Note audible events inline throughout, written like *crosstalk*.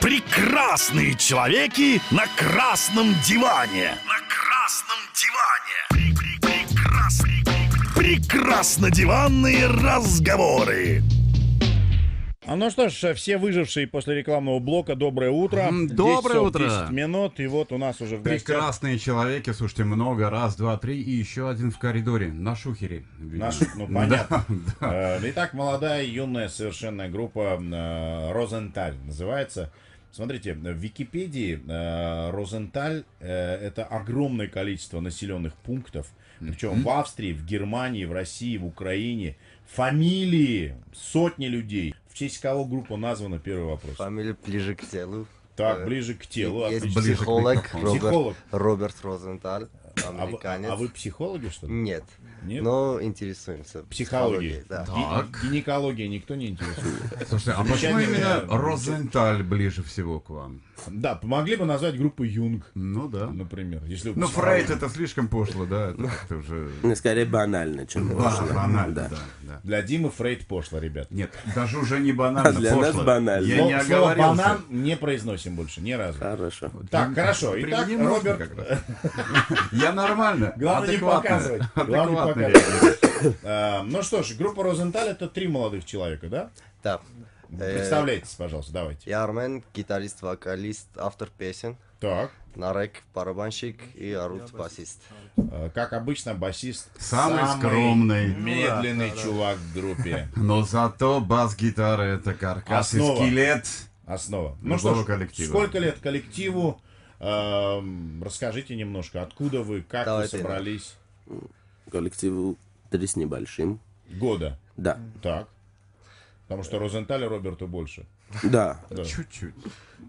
Прекрасные человеки на красном диване. На красном диване. Прекрасные, прекрасно диванные разговоры. А ну что ж, все выжившие после рекламного блока, доброе утро. М, 10 доброе утро. 10 минут, и вот у нас уже в гостях Прекрасные человеки, слушайте, много, раз, два, три, и еще один в коридоре, на шухере. видимо. Наш, ну понятно. *laughs* Да, Э, Итак, молодая, юная, совершенная группа э, Розенталь называется. Смотрите, в Википедии э, Розенталь э, это огромное количество населенных пунктов. Причем в Австрии, в Германии, в России, в Украине. Фамилии, сотни людей. В честь кого группа названа? Первый вопрос. Фамилия ближе к телу. Так, Э, ближе к телу. Есть отлично. Психолог. Роберт, Психолог. Роберт Розенталь, А американец. а вы психологи, что ли? Нет, Нет? но интересуемся Психологией. Да. Ги- Гинекологией никто не интересует. Слушайте, а почему именно Розенталь ближе всего к вам? Да, помогли бы назвать группу Юнг, Ну да. например. Если вы Ну. Фрейд это слишком пошло, да, это как-то уже... Ну, Скорее банально, чем Да, пошло. банально, Да. Для Димы Фрейд пошло, ребят. Нет, даже уже не банально, А для нас банально. Я Слово- не слово оговорился. банан не произносим больше, ни разу. Хорошо. Так, хорошо. Итак, Роберт. *laughs* Я нормально. главное не показывать. Главное адекватно. *coughs* А, Ну что ж, группа Розенталь это три молодых человека, да? Да. Э, Представляйтесь, пожалуйста, давайте. Я Армен, гитарист, вокалист, автор песен. Так, Нарек, барабанщик и Арут, басист. а, как обычно, басист Самый скромный. медленный чувак в группе. *laughs* Но зато бас-гитара это каркас и Основа. скелет. Основа. Ну что ж, коллектива. сколько лет коллективу? Эм, Расскажите немножко, откуда вы, как Давайте, вы собрались? Коллективу три с небольшим. Года. Да. Так. Потому что Розенталя Роберту больше. Да. Чуть-чуть.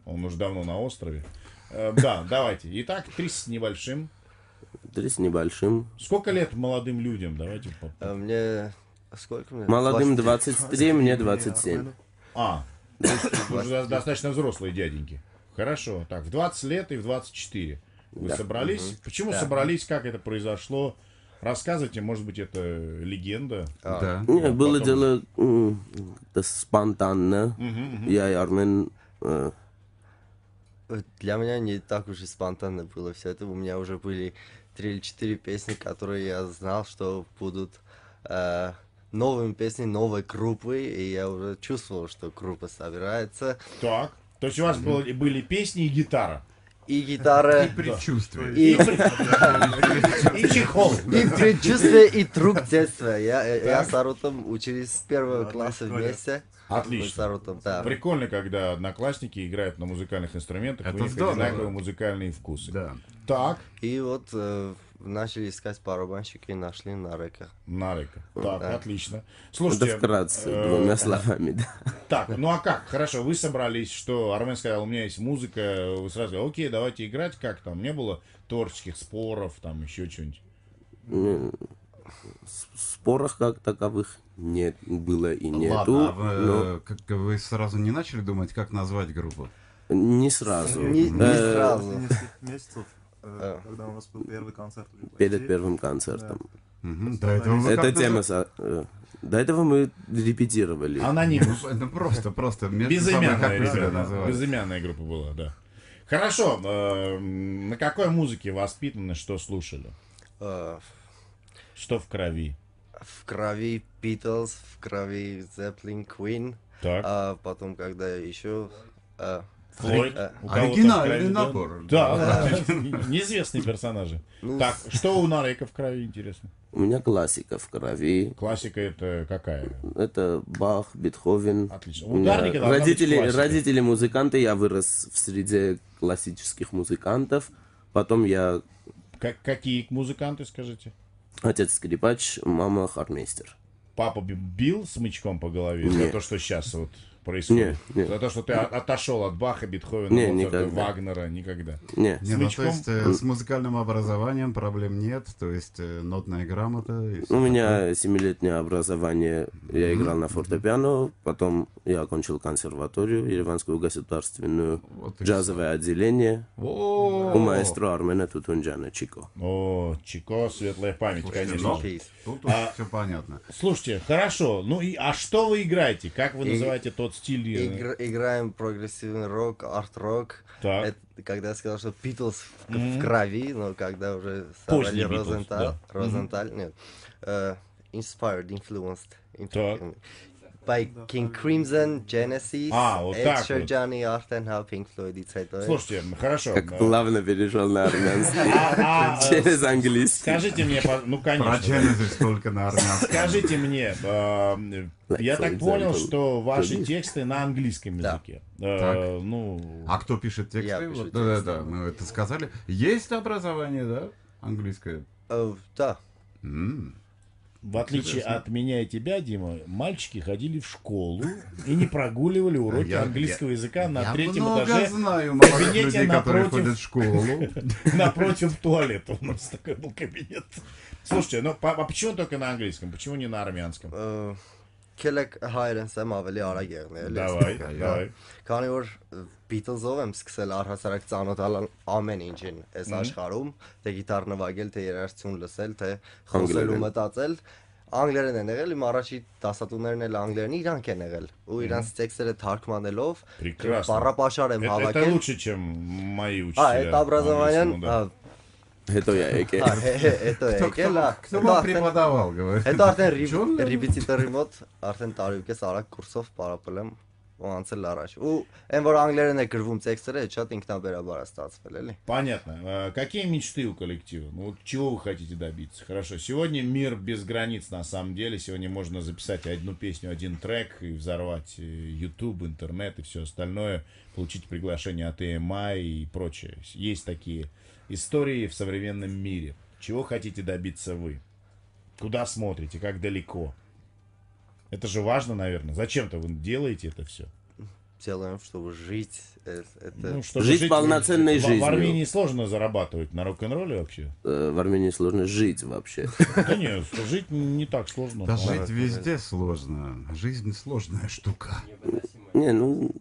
Он уже давно на острове. Э, да, давайте. Итак, три с небольшим. Три с небольшим. Сколько лет молодым людям? Давайте. по- Э, Мне... Сколько мне? Молодым 20. 23, мне 27. А, уже достаточно взрослые дяденьки. Хорошо. Так, в 20 лет и в 24. Вы собрались? Почему собрались? Как это произошло? Рассказывайте, может быть, это легенда. Да. Не, было потом- дело как-то спонтанно. Я и Армен э, Для меня не так уж и спонтанно было все это. У меня уже были три или четыре песни, которые я знал, что будут э, новыми песнями новой группы, и я уже чувствовал, что группа собирается. Так. То есть у вас было- были песни и гитара. И гитара, И предчувствие. и, И чехол. и предчувствие, и друг детства. Я, я с Арутом учились с первого класса вместе. Мы с Отлично. Арутом, да. Прикольно, когда одноклассники играют на музыкальных инструментах, Это у них здорово. одинаковые музыкальные вкусы. Да. Так, И вот э, начали искать барабанщика и нашли Нарека. Нарика. Так, Да. отлично. это Слушайте, вкратце, э, двумя словами, да. так, ну а как? Хорошо, вы собрались, что Армен сказал, у меня есть музыка, вы сразу говорите, окей, давайте играть, как там? Не было творческих споров, там еще что-нибудь? Споров как таковых нет, было и нету. Ладно, а вы, но э, как вы сразу не начали думать, как назвать группу? не сразу. Не, не Э, сразу. несколько месяцев, э, когда у вас был первый концерт. Литве. Перед первым концертом. Мгм, До этого Эта тема... э, До этого мы репетировали. Анонимус. Ну, *laughs* просто, просто Безымянная, группа была, да. Хорошо, э, на какой музыке воспитаны, что слушали? Что в крови? в крови Beatles, в крови Zeppelin, Queen. Так. А потом, когда еще... Флойд. э, Оригинальный набор. Да. *laughs* Неизвестные персонажи. Ну, Так, что у Нарека в крови, интересно? У меня классика в крови. Классика это какая? Это Бах, Бетховен. Отлично. У меня родители, родители музыканты, я вырос в среде классических музыкантов. Потом я Как- какие музыканты, скажите? отец скрипач, мама хормейстер. Папа би- бил смычком по голове за Нет. то, что сейчас вот происходит? Не, не. За то, что ты от- отошел от Баха, Бетховена, Не, Моцарта, никогда. Вагнера? Никогда. Не, Не, ну, то есть э, с музыкальным образованием проблем нет, то есть э, нотная грамота. у меня семилетнее образование, я играл на фортепиано, потом я окончил консерваторию, Ереванскую государственную, Вот джазовое отделение у маэстро Армена Тутунджана Чико. О, Чико, светлая память, конечно ну. Тут А- все понятно. Слушайте, хорошо. Ну и а что вы играете? Как вы И- называете тот вот стиль... Игр- играем прогрессивный рок, арт-рок. Так. Это когда я сказал, что Битлз в, Мгм. в крови, но когда уже собрали Розенталь, да. Розенталь, нет, э, inspired, influenced, Так. By King Crimson, Genesis, А, вот Ed так вот. Sheeran и Artenhal, Pink Floyd и ц.д. Слушайте, хорошо. Как плавно перешел на армянский. а, э, *laughs* Через английский. Скажите мне, ну Про конечно. Genesis только на армянском. Скажите мне, э, я так понял, что ваши тексты на английском языке. Э, Ну, А кто пишет тексты? Я пишу Вот, Да, тексты. да, да, мы это сказали. Есть образование, да? Английское. Э, да. В отличие от меня и тебя, Дима, мальчики ходили в школу и не прогуливали уроки Я- английского языка на Я третьем этаже знаю молодых кабинете людей, напротив. в школу. *laughs* напротив туалета. У нас такой был кабинет. Слушайте, ну а почему только на английском? Почему не на армянском? э, Քելեք հայերենս եմ ավելի արագ եղնել էլի։ Давай, я- давай. Քանի որ Beatles-ով եմ սկսել առհասարակ ծանոթալ ամեն ինչին այս աշխարհում, թե գիտար նվագել, թե երաժշտություն լսել, թե խոսել ու Անգլերեն։ մտածել, անգլերեն են եղել, իմ առաջի դասատուներն էլ անգլերեն իրանք են եղել։ Ու իրանց տեքստերը թարգմանելով Прекрасно. բառապաշար եմ Это, это հավաքել։ лучше, чем мои А, учителя. это образование, английскому, да. а, հետո է եկել։ հա, Հետո է եկել, հա։ Քնոմա պրիմադավալ գոյ։ Հետո արդեն ռիպիցիտորի մոտ արդեն տարիուկես արագ կուրսով պարապել եմ ու անցել առաջ։ Ու այն որ անգլերեն է գրվում տեքստերը, այդ շատ ինքնաբերաբար է ստացվել, էլի։ Понятно. А Какие мечты у коллектива? Ну, вот чего вы хотите добиться? Хорошо. Сегодня мир без границ на самом деле. Сегодня можно записать одну песню, один трек и взорвать э, YouTube, интернет и все остальное. Получить приглашение от EMI и прочее. Есть такие истории в современном мире. Чего хотите добиться вы? Куда смотрите? Как далеко? Это же важно, наверное. Зачем-то вы делаете это все? Делаем, чтобы жить. э, Это Ну, чтобы Жить полноценной в- В жизнью. Армении сложно зарабатывать на рок-н-ролле вообще. Э, В Армении сложно жить вообще. *laughs* Да нет, жить не так сложно. Да жить везде сложно. Жизнь сложная штука. Не, ну,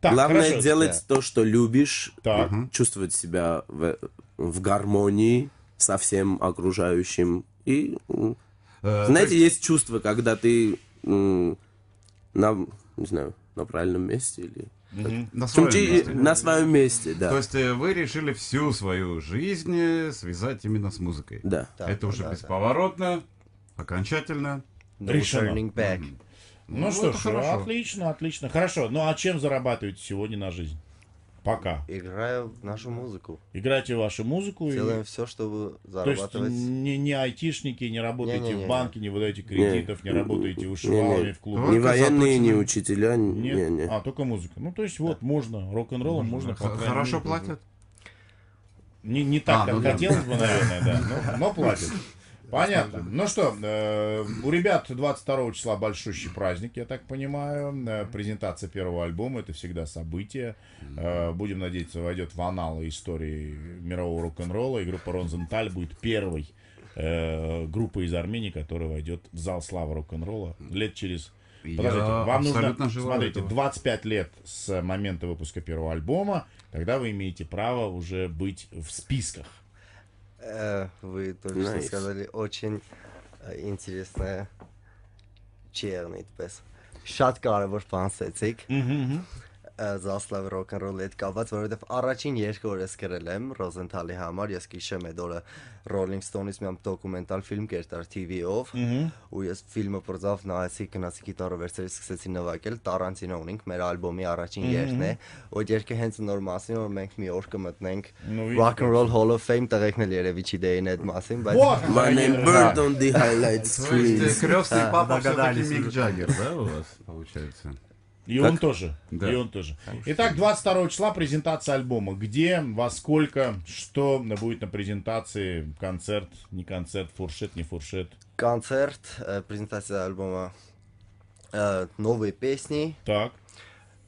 Так, главное хорошо. делать то, что любишь, Так. чувствовать себя в, в гармонии со всем окружающим. И, Э, знаете, есть чувство, когда ты на, не знаю, на правильном месте или... на своем месте. на своем месте, да. То есть э, вы решили всю свою жизнь э, связать именно с музыкой. Да. Да, Это уже да, да. бесповоротно, окончательно. No Решено. turning back. Ну, Ну, что ж, хорошо. отлично, отлично. Хорошо, ну а чем зарабатываете сегодня на жизнь? Пока. Играю нашу музыку. Играете вашу музыку и... Делаем все, чтобы То есть зарабатывать. не, не айтишники, не работаете Не-не-не. в банке, не выдаете кредитов, не, работаете вышивалами в клубах. Ни Только военные, ни заточенные. учителя, не, Нет? не. А, только музыка. Ну, то есть вот, можно, рок-н-роллом можно, крайней Хорошо платят? Не, не так, А, как ну да. хотелось бы, наверное, да, но, но платят. Понятно. Ну что, э, у ребят 22 числа большущий праздник, я так понимаю. Э, презентация первого альбома, это всегда событие. Э, будем надеяться, войдет в аналы истории мирового рок-н-ролла. И группа Ронзенталь будет первой э, группой из Армении, которая войдет в зал славы рок-н-ролла лет через... Я Подождите, вам нужно, смотрите, этого. 25 лет с момента выпуска первого альбома, тогда вы имеете право уже быть в списках. Э, Вы только что Nice. сказали очень э, интересное չեղն այդպես։ Շատ կարևոր բան ասեցիք։ Զասլավ ռոքնռոլի հետ կապված, որովհետև առաջին երգը որ ես գրել եմ Ռոզենթալի համար, ես գիշեմ այդ օրը Rolling Stone-ից մի համ դոկումենտալ ֆիլմ կերտար TV-ով, ու ես ֆիլմը բրձավ նայեցի, գնացի գիտարը վերցրի, սկսեցի նվագել, Տարանտինո ունենք, մեր ալբոմի առաջին երգն է, այդ երգը հենց նոր մասին, որ մենք մի օր կմտնենք Ну, видите, Rock and Roll Hall of Fame տղեկն էլ երևի չդեին այդ մասին, բայց Вот! My name bird on the highlight То есть э, screens. крестный папа все-таки догадались Мик уже. Джаггер, да, у вас получается? И он тоже. Да. И он тоже. Итак, 22 числа презентация альбома. Где, во сколько, что будет на презентации, концерт, не концерт, фуршет, не фуршет. концерт, э, презентация альбома, э, новые песни, Так.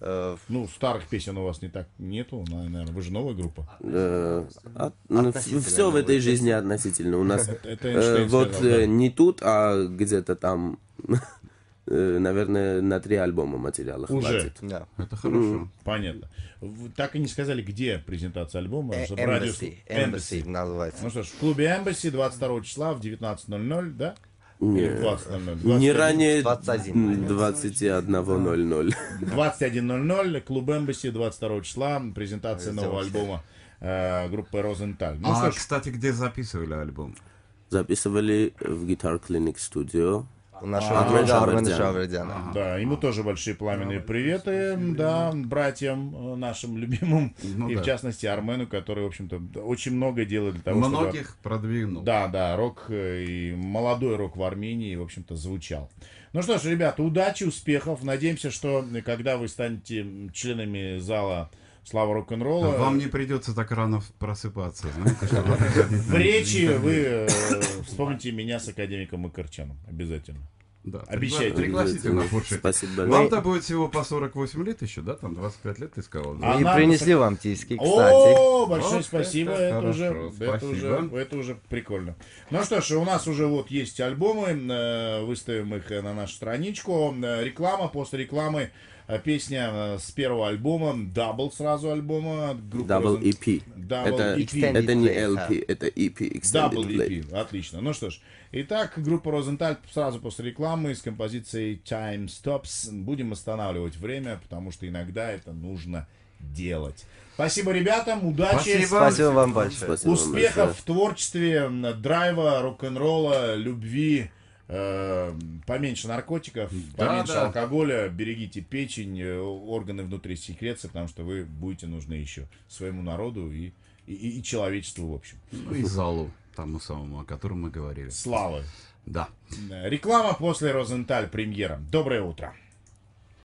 э, Ну, старых песен у вас не так нету, наверное. Вы же новая группа. Э, от- ну, все в этой жизни относительно. У нас Это э, вот сказал, э, да. не тут, а где-то там, *laughs* наверное, на три альбома материала Уже. хватит. да. Это хорошо. Понятно. Вы так и не сказали, где презентация альбома. Э, Embassy, Embassy. Embassy называется. Ну что ж, в клубе Embassy 22 числа в 19.00, да? Или в 20.00? Не 21. ранее 21. 21.00. 21.00, клуб Эмбасси, 22 числа, презентация нового альбома э, группы Розенталь. Ну а, что ж, кстати, где записывали альбом? Записывали в Guitar Clinic Studio. У нашего Армен друга Армена Шавардяна. Шавардяна. да, ему тоже большие пламенные приветы, да, братьям э, нашим любимым, Ну и в да. частности Армену, который, в общем-то, очень много делает для того, чтобы... Многих продвинул. Да, да, рок э, и молодой рок в Армении, в общем-то, звучал. Ну что ж, ребята, удачи, успехов. Надеемся, что э, когда вы станете членами зала Слава рок-н-ролла, Вам не придется так рано просыпаться, знаете, *laughs* в речи вы вспомните меня с академиком Макарчаном. Обязательно. Да, Обещайте. Пригласите на фуршет. Спасибо большое. Вам-то будет всего по 48 лет еще, да? Там 25 лет ты сказал. да? И принесли вам тиски, кстати. О, большое спасибо, это это, уже, это уже, это уже прикольно. Ну что ж, у нас уже вот есть альбомы, э, выставим их э, на нашу страничку. Э, Реклама, после рекламы песня э, с первого альбома, double сразу альбома. группы Double Розен- EP. Double Это, EP. Это не play, LP, это EP, Extended Double Play. EP, отлично. Ну что ж, итак, группа Розенталь сразу после рекламы с композицией Time Stops. Будем останавливать время, потому что иногда это нужно делать. Спасибо ребятам, удачи. Спасибо. Спасибо вам большое. Спасибо вам Успехов большое. в творчестве, драйва, рок-н-ролла, любви, э, поменьше наркотиков, Да, поменьше да. алкоголя, берегите печень, э, органы внутри секреции, потому что вы будете нужны еще своему народу и, и, и человечеству в общем. Ну и залу, тому самому, о котором мы говорили. Слава! Да. Реклама после Розенталь премьера. Доброе утро.